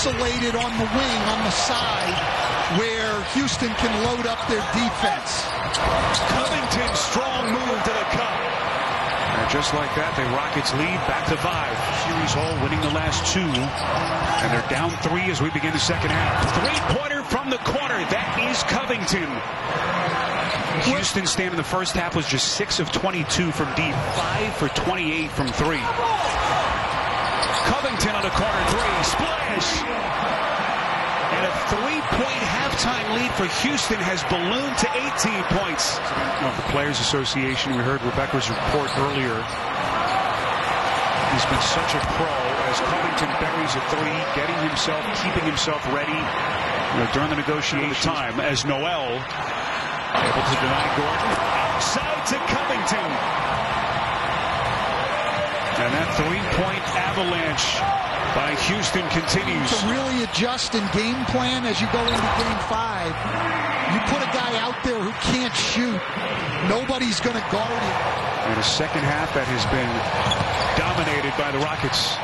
isolated on the wing on the side where Houston can load up their defense. Covington, strong move to the cup. And just like that, the Rockets lead back to five. Series Hall winning the last two. And they're down three as we begin the second half. Three-pointer from the corner. That is Covington. Houston stand in the first half was just 6 of 22 from deep, 5 for 28 from 3. Covington on a corner three, splash! And a three-point halftime lead for Houston has ballooned to 18 points. Of the Players Association, we heard Rebecca's report earlier. He's been such a pro as Covington buries a three, getting himself, keeping himself ready you know, during the negotiation time as Noel able to deny Gordon. Outside to Covington. And that three-point avalanche by Houston continues. To really adjust in game plan as you go into game five, you put a guy out there who can't shoot, nobody's going to guard him. In a second half that has been dominated by the Rockets.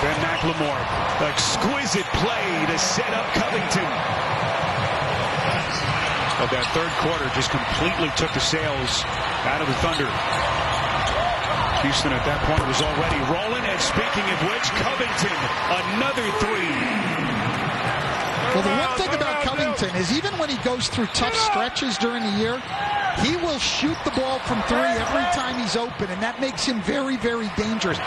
Ben McLemore, exquisite play to set up Covington. But that third quarter just completely took the sails out of the Thunder. Houston at that point was already rolling. And speaking of which, Covington, another three. Well, the one thing about Covington is even when he goes through tough stretches during the year, he will shoot the ball from three every time he's open, and that makes him very, very dangerous.